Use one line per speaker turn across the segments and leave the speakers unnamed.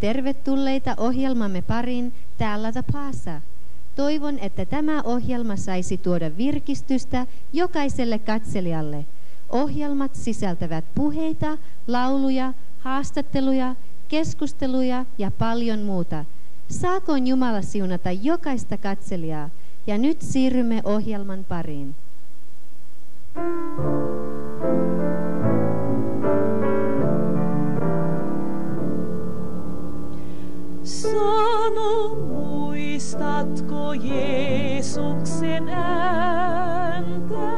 Tervetulleita ohjelmamme pariin täällä Plaza. Toivon, että tämä ohjelma saisi tuoda virkistystä jokaiselle katselijalle. Ohjelmat sisältävät puheita, lauluja, haastatteluja, keskusteluja ja paljon muuta. Saakoon Jumala siunata jokaista katselijaa. Ja nyt siirrymme ohjelman pariin.
Sano, muistatko Jeesuksen ääntä?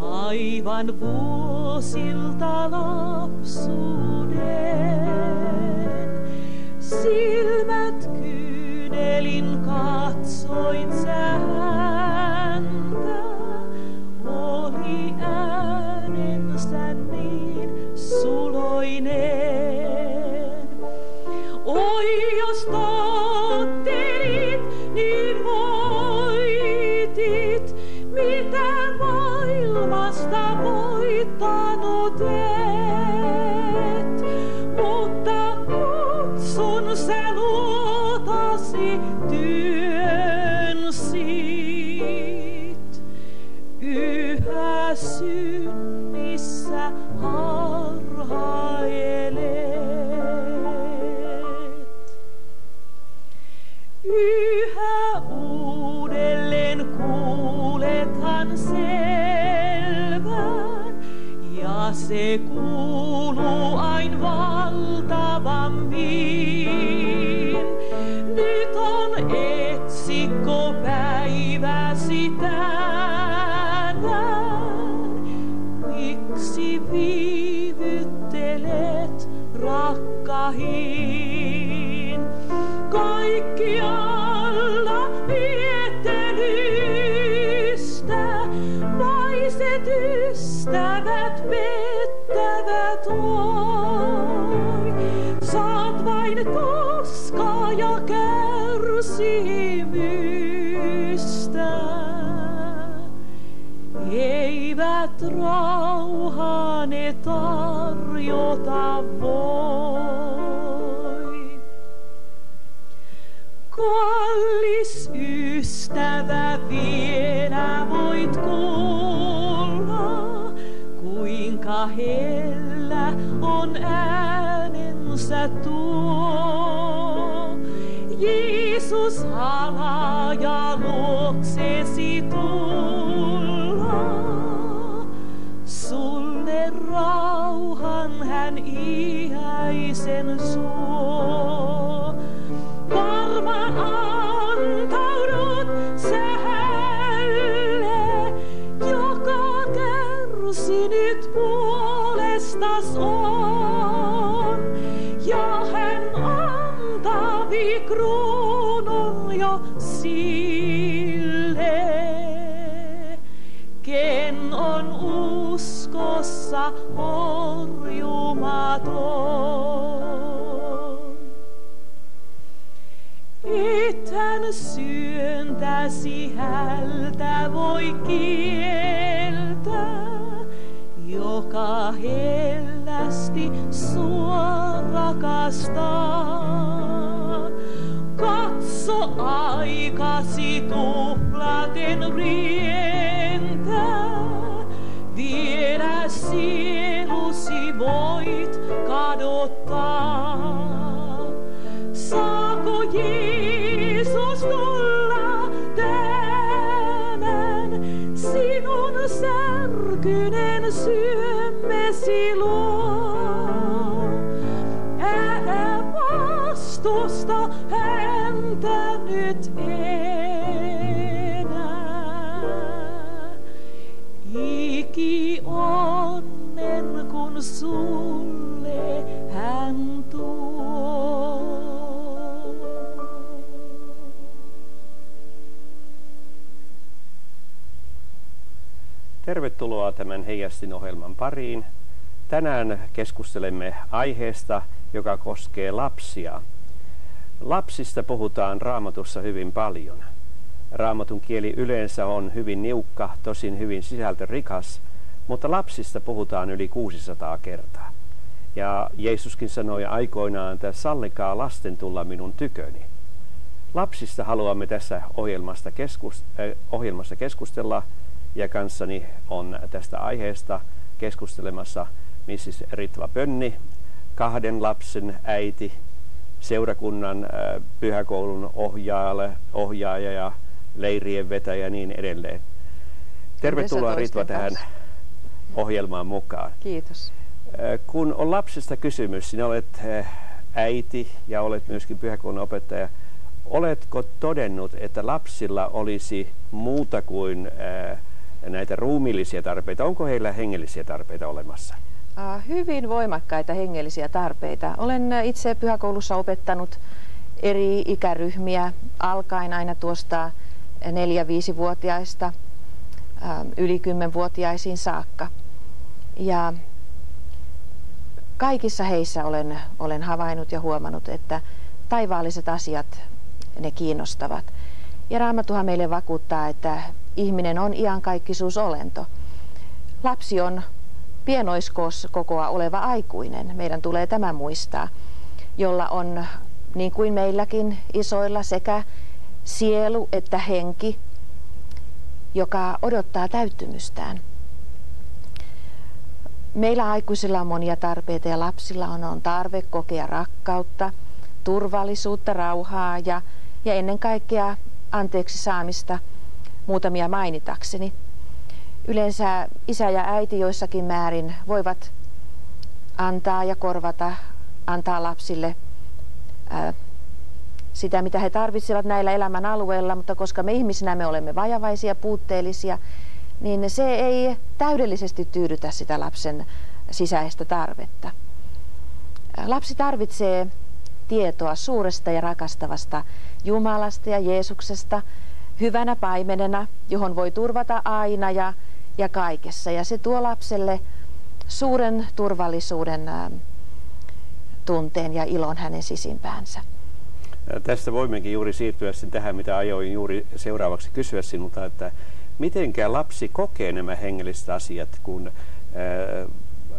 Aivan vuosilta lapsuuden. Silmät kyynelin katsoit sä Eivät rauhaa ne tarjota voi. Kallis ystävä, vielä voit kuulla, kuinka hellä on äänensä tuo. Jeesus halaa ja luoksesi tulla. Iäisen suo. Varmaan uskossa horjumaton. Ethän syöntäsi hältä voi kieltää, joka hellästi sua rakastaa. Katso aikasi tuhlaten rientää, sielusi voit kadottaa. Saako Jeesus tulla tänään sinun särkynen syömmesi luo? Älä vastusta häntä nyt enää. Iki sulle hän tuo.
Tervetuloa tämän heijastin ohjelman pariin. Tänään keskustelemme aiheesta, joka koskee lapsia. Lapsista puhutaan raamatussa hyvin paljon. Raamatun kieli yleensä on hyvin niukka, tosin hyvin sisältörikas, mutta lapsista puhutaan yli 600 kertaa. Ja Jeesuskin sanoi aikoinaan, että sallikaa lasten tulla minun tyköni. Lapsista haluamme tässä ohjelmasta, keskus, äh, ohjelmassa keskustella ja kanssani on tästä aiheesta keskustelemassa Mrs. Ritva Pönni, kahden lapsen äiti, seurakunnan äh, pyhäkoulun ohjaaja, ohjaaja ja leirien vetäjä ja niin edelleen. Tervetuloa Ritva tähän ohjelmaan mukaan.
Kiitos.
Äh, kun on lapsesta kysymys, sinä olet äh, äiti ja olet myöskin pyhäkoulun opettaja. Oletko todennut, että lapsilla olisi muuta kuin näitä ruumillisia tarpeita? Onko heillä hengellisiä tarpeita olemassa?
Hyvin voimakkaita hengellisiä tarpeita. Olen itse pyhäkoulussa opettanut eri ikäryhmiä alkaen aina tuosta 4-5-vuotiaista yli 10-vuotiaisiin saakka. Ja kaikissa heissä olen, olen havainnut ja huomannut, että taivaalliset asiat ne kiinnostavat. Ja Raamatuhan meille vakuuttaa, että ihminen on iankaikkisuusolento. Lapsi on pienoiskokoa oleva aikuinen. Meidän tulee tämä muistaa, jolla on niin kuin meilläkin isoilla sekä sielu että henki, joka odottaa täyttymystään. Meillä aikuisilla on monia tarpeita ja lapsilla on, on tarve kokea rakkautta, turvallisuutta, rauhaa ja, ja ennen kaikkea anteeksi saamista muutamia mainitakseni. Yleensä isä ja äiti joissakin määrin voivat antaa ja korvata, antaa lapsille ää, sitä, mitä he tarvitsevat näillä elämän alueilla, mutta koska me ihmisinä me olemme vajavaisia, puutteellisia, niin se ei täydellisesti tyydytä sitä lapsen sisäistä tarvetta. Lapsi tarvitsee tietoa suuresta ja rakastavasta Jumalasta ja Jeesuksesta hyvänä paimenena, johon voi turvata aina ja ja kaikessa. Ja se tuo lapselle suuren turvallisuuden tunteen ja ilon hänen sisimpäänsä.
Tästä voimmekin juuri siirtyä sen tähän, mitä ajoin juuri seuraavaksi kysyä sinulta, että mitenkä lapsi kokee nämä hengelliset asiat, kun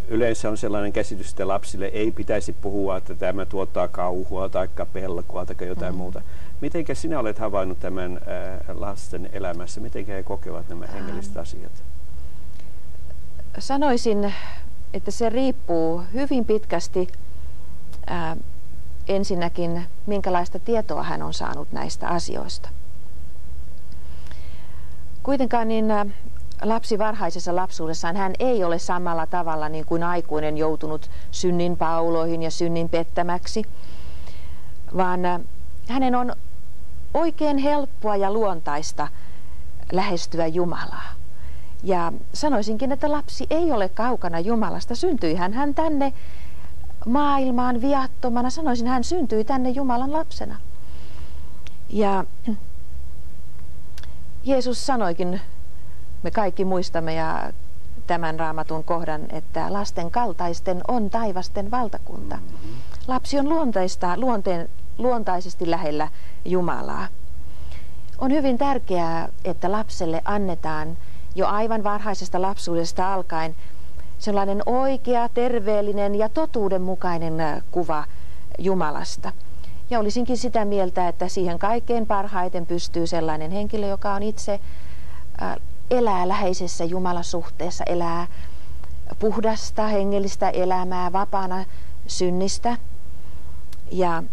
yleensä on sellainen käsitys, että lapsille ei pitäisi puhua, että tämä tuottaa kauhua tai pelkoa tai jotain mm. muuta. Mitenkä sinä olet havainnut tämän lasten elämässä? Miten he kokevat nämä hengelliset asiat?
sanoisin, että se riippuu hyvin pitkästi ensinnäkin, minkälaista tietoa hän on saanut näistä asioista. Kuitenkaan niin lapsi varhaisessa lapsuudessaan hän ei ole samalla tavalla niin kuin aikuinen joutunut synnin pauloihin ja synnin pettämäksi, vaan hänen on oikein helppoa ja luontaista lähestyä Jumalaa. Ja sanoisinkin, että lapsi ei ole kaukana Jumalasta. Syntyi hän, hän tänne maailmaan viattomana. Sanoisin, hän syntyi tänne Jumalan lapsena. Ja Jeesus sanoikin, me kaikki muistamme ja tämän raamatun kohdan, että lasten kaltaisten on taivasten valtakunta. Lapsi on luonteista, luonteen, luontaisesti lähellä Jumalaa. On hyvin tärkeää, että lapselle annetaan jo aivan varhaisesta lapsuudesta alkaen sellainen oikea, terveellinen ja totuudenmukainen kuva Jumalasta. Ja olisinkin sitä mieltä, että siihen kaikkein parhaiten pystyy sellainen henkilö, joka on itse äh, elää läheisessä Jumalasuhteessa, elää puhdasta hengellistä elämää, vapaana synnistä. Ja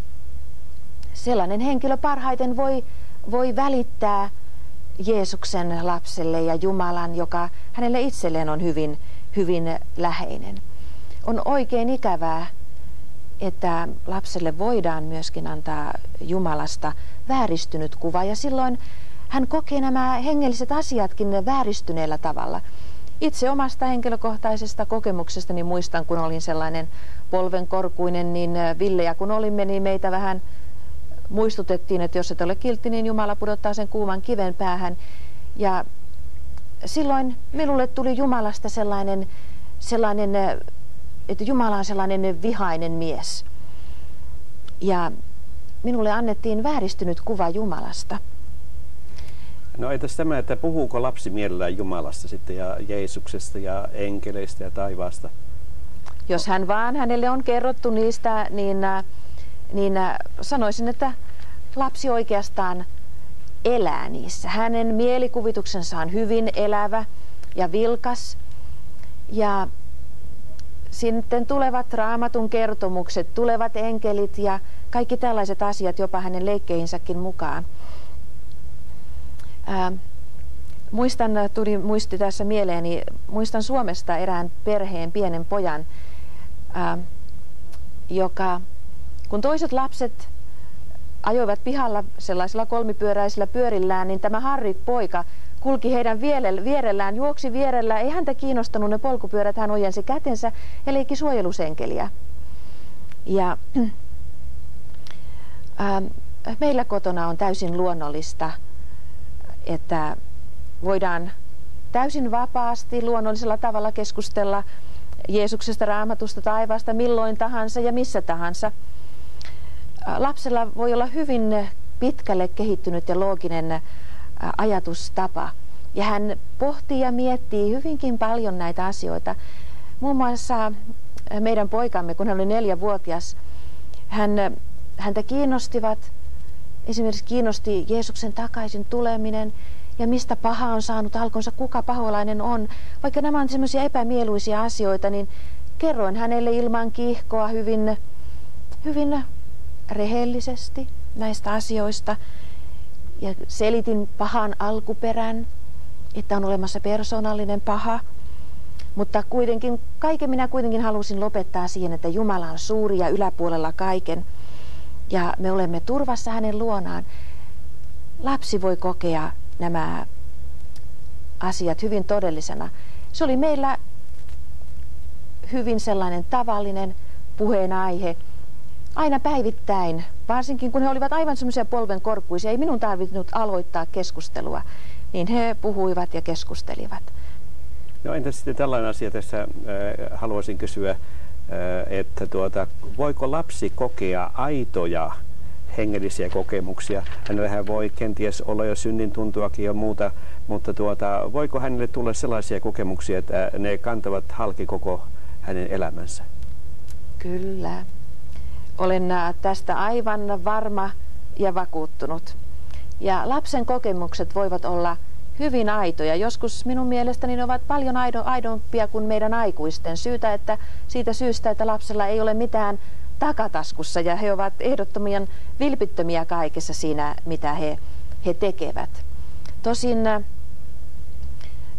sellainen henkilö parhaiten voi, voi välittää Jeesuksen lapselle ja Jumalan, joka hänelle itselleen on hyvin, hyvin läheinen. On oikein ikävää, että lapselle voidaan myöskin antaa Jumalasta vääristynyt kuva ja silloin hän kokee nämä hengelliset asiatkin vääristyneellä tavalla. Itse omasta henkilökohtaisesta kokemuksestani muistan, kun olin sellainen polvenkorkuinen, niin villejä kun olimme, niin meitä vähän muistutettiin, että jos et ole kiltti, niin Jumala pudottaa sen kuuman kiven päähän. Ja silloin minulle tuli Jumalasta sellainen, sellainen että Jumala on sellainen vihainen mies. Ja minulle annettiin vääristynyt kuva Jumalasta.
No entäs tämä, että puhuuko lapsi mielellään Jumalasta sitten ja Jeesuksesta ja enkeleistä ja taivaasta?
Jos hän vaan hänelle on kerrottu niistä, niin, niin sanoisin, että lapsi oikeastaan elää niissä. Hänen mielikuvituksensa on hyvin elävä ja vilkas. Ja sitten tulevat raamatun kertomukset, tulevat enkelit ja kaikki tällaiset asiat jopa hänen leikkeihinsäkin mukaan. Ää, muistan, tuli muisti tässä mieleeni, muistan Suomesta erään perheen pienen pojan, ää, joka kun toiset lapset ajoivat pihalla sellaisilla kolmipyöräisillä pyörillään, niin tämä Harry poika kulki heidän vierellään, juoksi vierellä. Ei häntä kiinnostanut ne polkupyörät, hän ojensi kätensä ja leikki suojelusenkeliä. Ja äh, meillä kotona on täysin luonnollista, että voidaan täysin vapaasti, luonnollisella tavalla keskustella Jeesuksesta, raamatusta, taivaasta milloin tahansa ja missä tahansa. Lapsella voi olla hyvin pitkälle kehittynyt ja looginen ajatustapa. Ja hän pohtii ja miettii hyvinkin paljon näitä asioita. Muun muassa meidän poikamme, kun hän oli neljävuotias, hän, häntä kiinnostivat, esimerkiksi kiinnosti Jeesuksen takaisin tuleminen ja mistä paha on saanut alkonsa, kuka paholainen on. Vaikka nämä on semmoisia epämieluisia asioita, niin kerroin hänelle ilman kiihkoa hyvin, hyvin rehellisesti näistä asioista ja selitin pahan alkuperän, että on olemassa persoonallinen paha. Mutta kuitenkin, kaiken minä kuitenkin halusin lopettaa siihen, että Jumala on suuri ja yläpuolella kaiken. Ja me olemme turvassa hänen luonaan. Lapsi voi kokea nämä asiat hyvin todellisena. Se oli meillä hyvin sellainen tavallinen puheenaihe aina päivittäin, varsinkin kun he olivat aivan semmoisia polvenkorkuisia, ei minun tarvinnut aloittaa keskustelua, niin he puhuivat ja keskustelivat.
No entä sitten tällainen asia tässä äh, haluaisin kysyä, äh, että tuota, voiko lapsi kokea aitoja hengellisiä kokemuksia. Hänellähän voi kenties olla jo synnin tuntuakin ja muuta, mutta tuota, voiko hänelle tulla sellaisia kokemuksia, että ne kantavat halki koko hänen elämänsä?
Kyllä. Olen äh, tästä aivan varma ja vakuuttunut. Ja lapsen kokemukset voivat olla hyvin aitoja. Joskus minun mielestäni ne ovat paljon aido, aidompia kuin meidän aikuisten syytä, että siitä syystä, että lapsella ei ole mitään takataskussa ja he ovat ehdottomien vilpittömiä kaikessa siinä, mitä he, he tekevät. Tosin äh,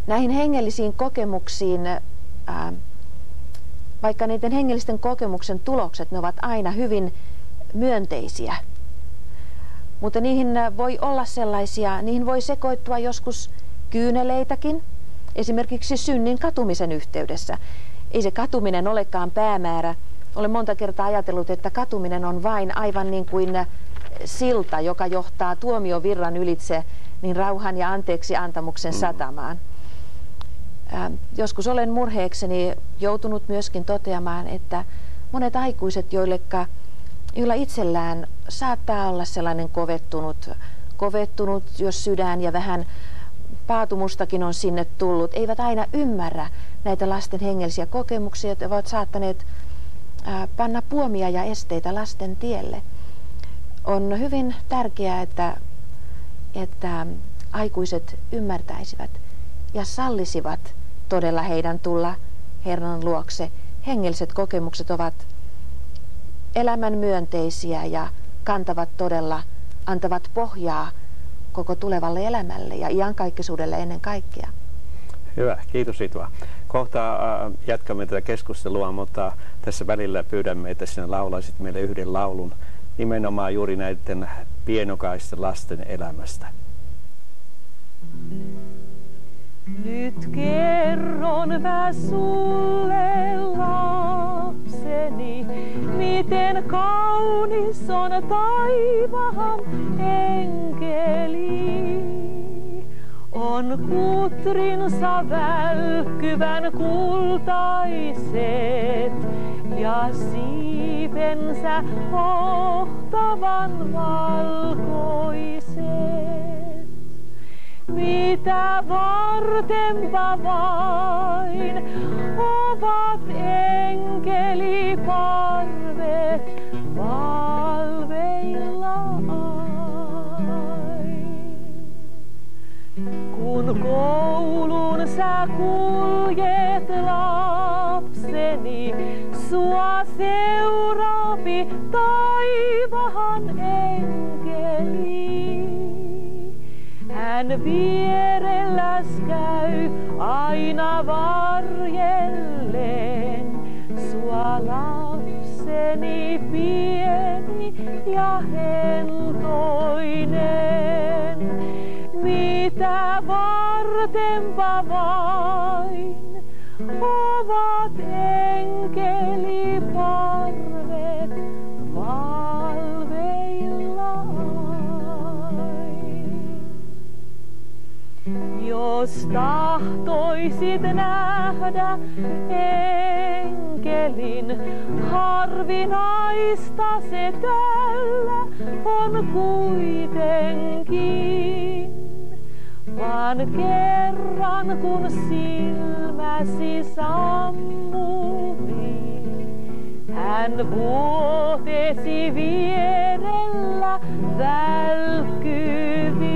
näihin hengellisiin kokemuksiin ää, vaikka niiden hengellisten kokemuksen tulokset, ne ovat aina hyvin myönteisiä. Mutta niihin voi olla sellaisia, niihin voi sekoittua joskus kyyneleitäkin, esimerkiksi synnin katumisen yhteydessä. Ei se katuminen olekaan päämäärä. Olen monta kertaa ajatellut, että katuminen on vain aivan niin kuin silta, joka johtaa tuomiovirran ylitse niin rauhan ja anteeksi antamuksen mm. satamaan. Ähm, joskus olen murheekseni joutunut myöskin toteamaan, että monet aikuiset, joilleka, joilla itsellään saattaa olla sellainen kovettunut, kovettunut, jos sydän ja vähän paatumustakin on sinne tullut, eivät aina ymmärrä näitä lasten hengellisiä kokemuksia, että ovat saattaneet äh, panna puomia ja esteitä lasten tielle. On hyvin tärkeää, että, että aikuiset ymmärtäisivät ja sallisivat todella heidän tulla Herran luokse. Hengelliset kokemukset ovat elämän myönteisiä ja kantavat todella, antavat pohjaa koko tulevalle elämälle ja iankaikkisuudelle ennen kaikkea.
Hyvä, kiitos Ritva. Kohta äh, jatkamme tätä keskustelua, mutta tässä välillä pyydämme, että sinä laulaisit meille yhden laulun nimenomaan juuri näiden pienokaisten lasten elämästä. Mm.
Nyt kerron mä sulle lapseni, miten kaunis on taivaan enkeli. On kutrinsa välkkyvän kultaiset ja siipensä ohtavan valkoiset. Mitä vartenpa vain ovat enkeliparvet valveilla ain. Kun koulun sä kuljet lapseni, sua seuraapi taivahan enkeli. Hän vierelläs käy aina varjellen, sua lapseni pieni ja hentoinen. Mitä vartenpa vain ovat Jos tahtoisit nähdä enkelin, harvinaista se tällä on kuitenkin. Vaan kerran kun silmäsi sammui, hän vuotesi vierellä välkkyvi.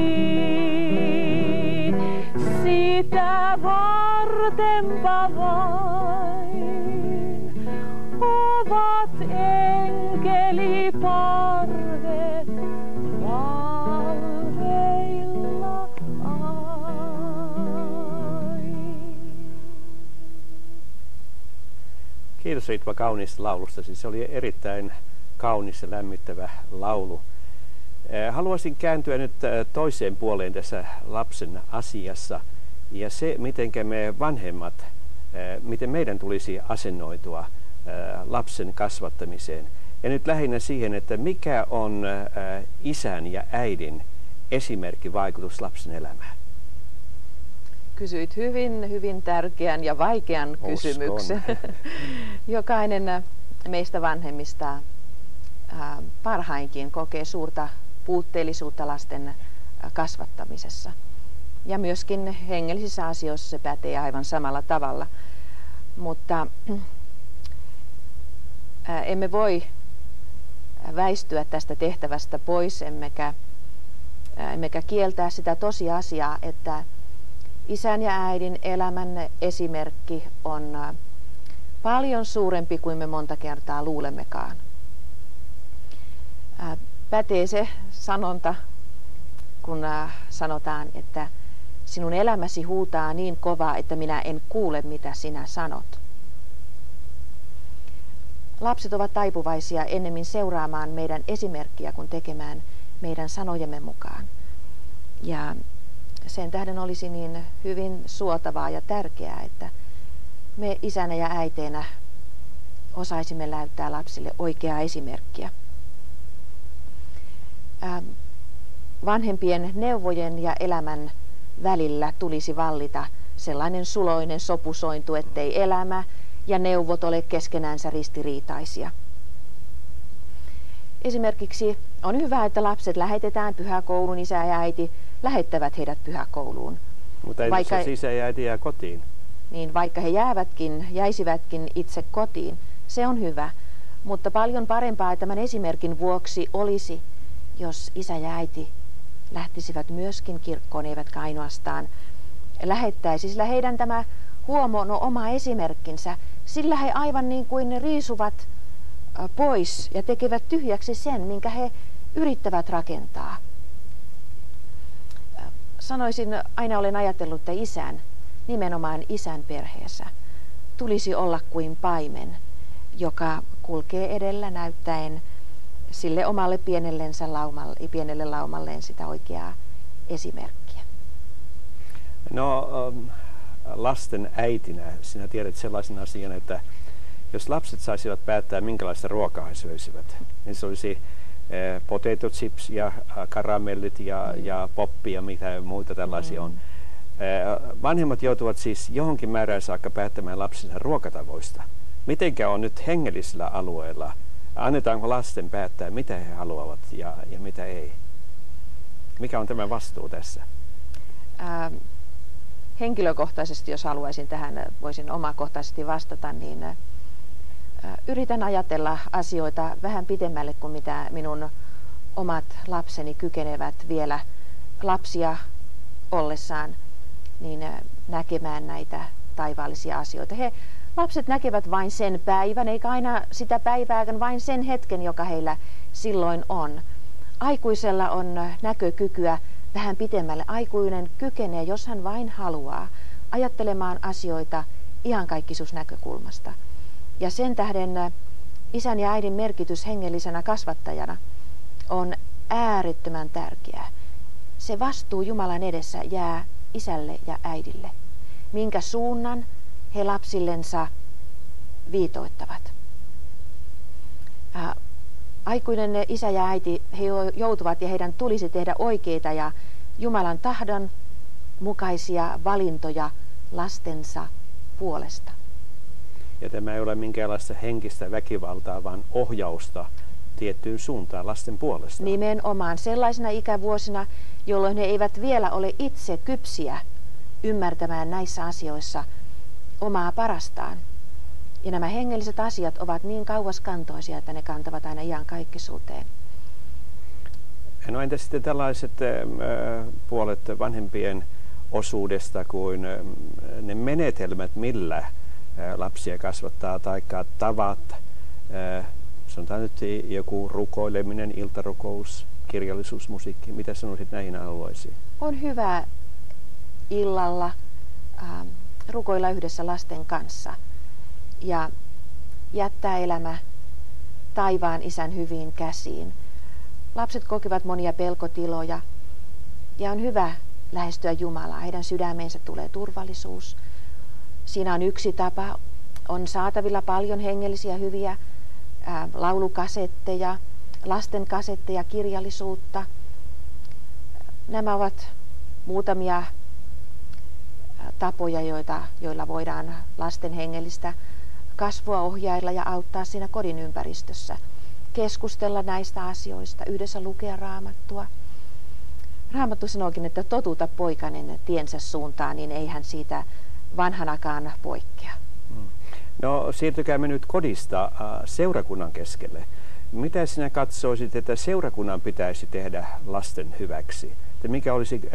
Sitä vartenpa vain ovat enkeliparvet valveilla ain.
Kiitos Ritva kauniista laulusta. Siis se oli erittäin kaunis ja lämmittävä laulu. Eh, Haluaisin kääntyä nyt eh, toiseen puoleen tässä lapsen asiassa ja se, miten me vanhemmat, miten meidän tulisi asennoitua lapsen kasvattamiseen. Ja nyt lähinnä siihen, että mikä on isän ja äidin esimerkkivaikutus lapsen elämään.
Kysyit hyvin, hyvin tärkeän ja vaikean
Uskon.
kysymyksen. Jokainen meistä vanhemmista parhainkin kokee suurta puutteellisuutta lasten kasvattamisessa. Ja myöskin hengellisissä asioissa se pätee aivan samalla tavalla. Mutta äh, emme voi väistyä tästä tehtävästä pois, emmekä, äh, emmekä kieltää sitä tosiasiaa, että isän ja äidin elämän esimerkki on äh, paljon suurempi kuin me monta kertaa luulemmekaan. Pätee se sanonta, kun sanotaan, että sinun elämäsi huutaa niin kovaa, että minä en kuule, mitä sinä sanot. Lapset ovat taipuvaisia ennemmin seuraamaan meidän esimerkkiä kuin tekemään meidän sanojemme mukaan. Ja sen tähden olisi niin hyvin suotavaa ja tärkeää, että me isänä ja äiteenä osaisimme näyttää lapsille oikeaa esimerkkiä. Vanhempien neuvojen ja elämän välillä tulisi vallita sellainen suloinen sopusointu, ettei elämä ja neuvot ole keskenänsä ristiriitaisia. Esimerkiksi on hyvä, että lapset lähetetään pyhäkoulun isä ja äiti lähettävät heidät pyhäkouluun.
Mutta ei
Vaikka-
se isä ja äiti jää kotiin.
Niin vaikka he jäävätkin, jäisivätkin itse kotiin, se on hyvä. Mutta paljon parempaa tämän esimerkin vuoksi olisi, jos isä ja äiti lähtisivät myöskin kirkkoon, eivätkä ainoastaan lähettäisi. Sillä heidän tämä huomo no, oma esimerkkinsä, sillä he aivan niin kuin riisuvat pois ja tekevät tyhjäksi sen, minkä he yrittävät rakentaa. Sanoisin, aina olen ajatellut, että isän, nimenomaan isän perheessä, tulisi olla kuin paimen, joka kulkee edellä näyttäen sille omalle pienellensä laumalle, pienelle laumalleen sitä oikeaa esimerkkiä.
No ähm, lasten äitinä sinä tiedät sellaisen asian, että jos lapset saisivat päättää minkälaista ruokaa he syöisivät, niin se olisi äh, potato chips ja äh, karamellit ja, ja poppi ja mitä muuta tällaisia on. Äh, vanhemmat joutuvat siis johonkin määrään saakka päättämään lapsensa ruokatavoista. Mitenkä on nyt hengellisellä alueella? Annetaanko lasten päättää, mitä he haluavat ja, ja mitä ei? Mikä on tämä vastuu tässä?
ää, henkilökohtaisesti, jos haluaisin tähän, voisin omakohtaisesti vastata, niin ää, yritän ajatella asioita vähän pitemmälle kuin mitä minun omat lapseni kykenevät vielä lapsia ollessaan niin näkemään näitä taivaallisia asioita. He, lapset näkevät vain sen päivän, eikä aina sitä päivää, vain sen hetken, joka heillä silloin on. Aikuisella on näkökykyä vähän pitemmälle. Aikuinen kykenee, jos hän vain haluaa, ajattelemaan asioita ihan näkökulmasta. Ja sen tähden isän ja äidin merkitys hengellisenä kasvattajana on äärettömän tärkeää. Se vastuu Jumalan edessä jää isälle ja äidille. Minkä suunnan he lapsillensa viitoittavat. Aikuinen isä ja äiti, he joutuvat ja heidän tulisi tehdä oikeita ja Jumalan tahdon mukaisia valintoja lastensa puolesta.
Ja tämä ei ole minkäänlaista henkistä väkivaltaa, vaan ohjausta tiettyyn suuntaan lasten puolesta.
Nimenomaan sellaisina ikävuosina, jolloin he eivät vielä ole itse kypsiä ymmärtämään näissä asioissa omaa parastaan. Ja nämä hengelliset asiat ovat niin kauaskantoisia, että ne kantavat aina ihan kaikkisuuteen.
No entä sitten tällaiset äh, puolet vanhempien osuudesta kuin äh, ne menetelmät, millä äh, lapsia kasvattaa, tai tavat, äh, sanotaan nyt joku rukoileminen, iltarukous, kirjallisuus, musiikki. Mitä sanoisit näihin alueisiin?
On hyvä illalla äh, rukoilla yhdessä lasten kanssa ja jättää elämä taivaan isän hyviin käsiin. Lapset kokevat monia pelkotiloja ja on hyvä lähestyä Jumalaa. Heidän sydämeensä tulee turvallisuus. Siinä on yksi tapa. On saatavilla paljon hengellisiä hyviä ää, laulukasetteja, lasten kasetteja, kirjallisuutta. Nämä ovat muutamia tapoja, joita, joilla voidaan lasten hengellistä kasvua ohjailla ja auttaa siinä kodin ympäristössä. Keskustella näistä asioista, yhdessä lukea raamattua. Raamattu sanookin, että totuta poikainen tiensä suuntaan, niin ei hän siitä vanhanakaan poikkea. Mm.
No siirtykäämme nyt kodista äh, seurakunnan keskelle. Mitä sinä katsoisit, että seurakunnan pitäisi tehdä lasten hyväksi? Että mikä olisi äh,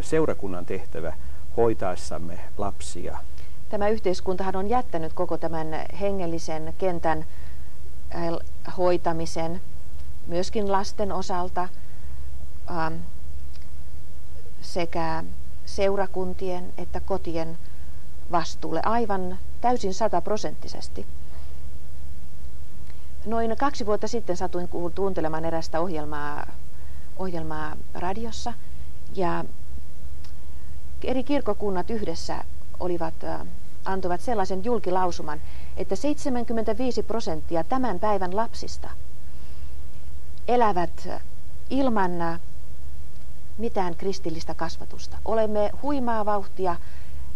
seurakunnan tehtävä hoitaessamme lapsia?
Tämä yhteiskuntahan on jättänyt koko tämän hengellisen kentän äh, hoitamisen myöskin lasten osalta ähm, sekä seurakuntien että kotien vastuulle aivan täysin sataprosenttisesti. Noin kaksi vuotta sitten satuin kuuntelemaan erästä ohjelmaa, ohjelmaa radiossa ja eri kirkokunnat yhdessä olivat, antoivat sellaisen julkilausuman, että 75 prosenttia tämän päivän lapsista elävät ilman mitään kristillistä kasvatusta. Olemme huimaa vauhtia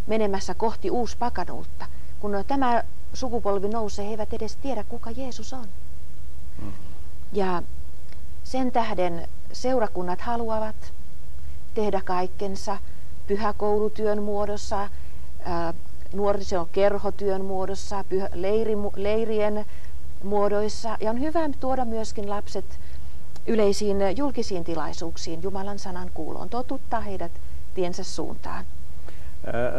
menemässä kohti uuspakanuutta. Kun tämä sukupolvi nousee, he eivät edes tiedä, kuka Jeesus on. Mm. Ja sen tähden seurakunnat haluavat tehdä kaikkensa pyhäkoulutyön muodossa, nuorisokerhotyön muodossa, pyhä, leiri, leirien muodoissa. Ja on hyvä tuoda myöskin lapset yleisiin julkisiin tilaisuuksiin Jumalan sanan kuuloon, totuttaa heidät tiensä suuntaan.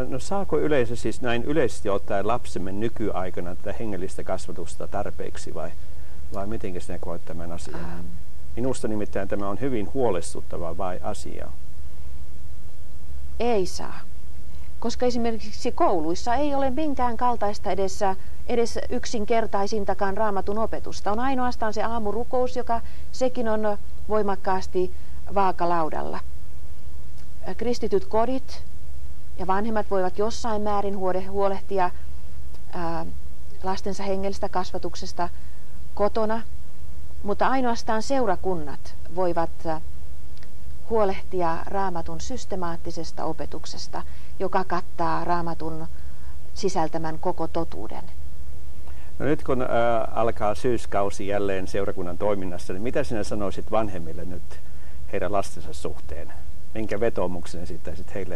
No saako yleisö siis näin yleisesti ottaen lapsemme nykyaikana tätä hengellistä kasvatusta tarpeeksi vai, vai miten sinä koet tämän asian? Ähm. Minusta nimittäin tämä on hyvin huolestuttava vai asia.
Ei saa. Koska esimerkiksi kouluissa ei ole minkään kaltaista edessä, edes yksinkertaisintakaan raamatun opetusta. On ainoastaan se aamurukous, joka sekin on voimakkaasti vaakalaudalla. Kristityt kodit ja vanhemmat voivat jossain määrin huolehtia lastensa hengellistä kasvatuksesta kotona, mutta ainoastaan seurakunnat voivat huolehtia raamatun systemaattisesta opetuksesta, joka kattaa raamatun sisältämän koko totuuden.
No nyt kun ä, alkaa syyskausi jälleen seurakunnan toiminnassa, niin mitä sinä sanoisit vanhemmille nyt heidän lastensa suhteen? Minkä vetoomuksen esittäisit heille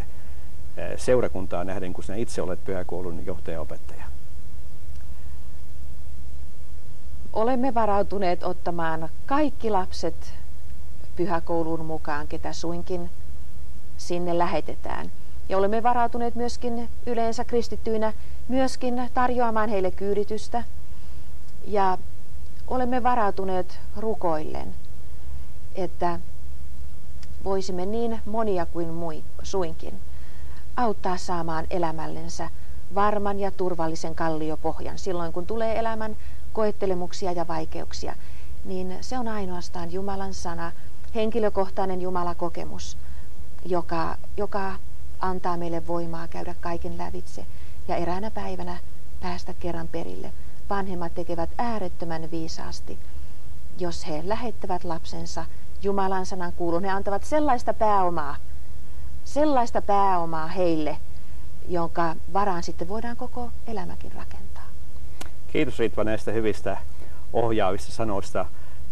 eh, seurakuntaa nähden, kun sinä itse olet pyhäkoulun johtaja-opettaja?
Olemme varautuneet ottamaan kaikki lapset pyhäkouluun mukaan, ketä suinkin sinne lähetetään. Ja olemme varautuneet myöskin yleensä kristittyinä myöskin tarjoamaan heille kyyditystä. Ja olemme varautuneet rukoillen, että voisimme niin monia kuin mui, suinkin auttaa saamaan elämällensä varman ja turvallisen kalliopohjan silloin, kun tulee elämän koettelemuksia ja vaikeuksia, niin se on ainoastaan Jumalan sana, henkilökohtainen Jumalakokemus, joka, joka antaa meille voimaa käydä kaiken lävitse ja eräänä päivänä päästä kerran perille. Vanhemmat tekevät äärettömän viisaasti, jos he lähettävät lapsensa Jumalan sanan kuulun. He antavat sellaista pääomaa, sellaista pääomaa heille, jonka varaan sitten voidaan koko elämäkin rakentaa.
Kiitos Ritva näistä hyvistä ohjaavista sanoista.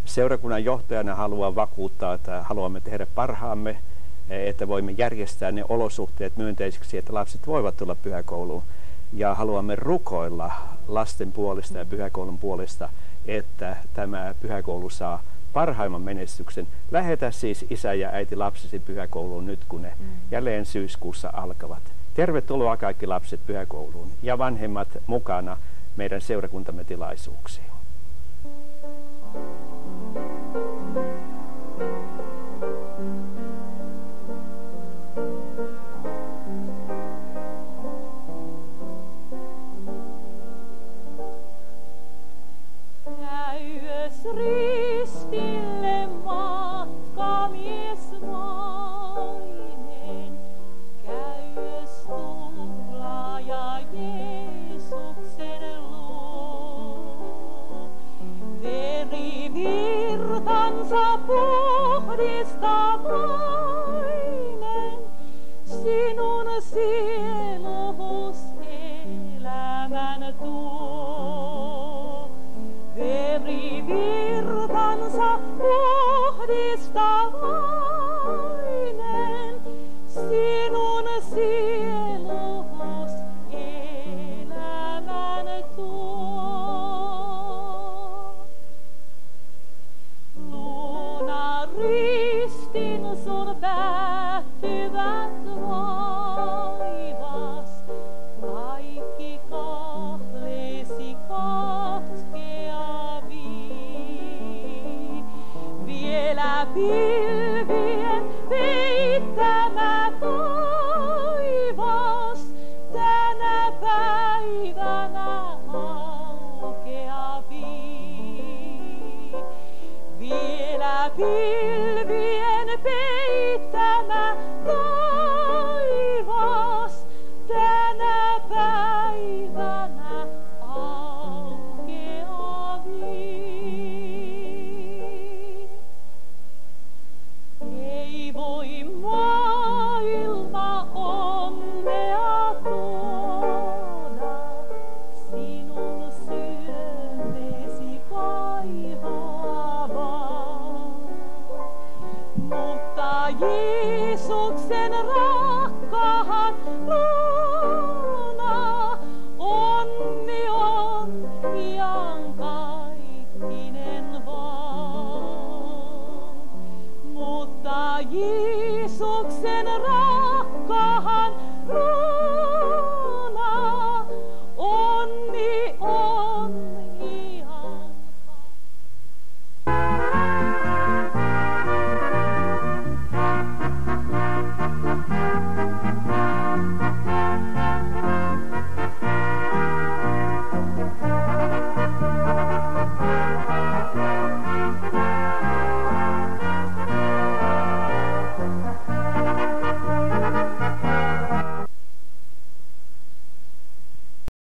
Seurakunnan johtajana haluan vakuuttaa, että haluamme tehdä parhaamme, että voimme järjestää ne olosuhteet myönteisiksi, että lapset voivat tulla pyhäkouluun. Ja haluamme rukoilla lasten puolesta ja pyhäkoulun puolesta, että tämä pyhäkoulu saa parhaimman menestyksen. Lähetä siis isä ja äiti lapsesi pyhäkouluun nyt, kun ne mm. jälleen syyskuussa alkavat. Tervetuloa kaikki lapset pyhäkouluun ja vanhemmat mukana meidän seurakuntamme tilaisuuksiin. All the bad.
Jeesuksen raha.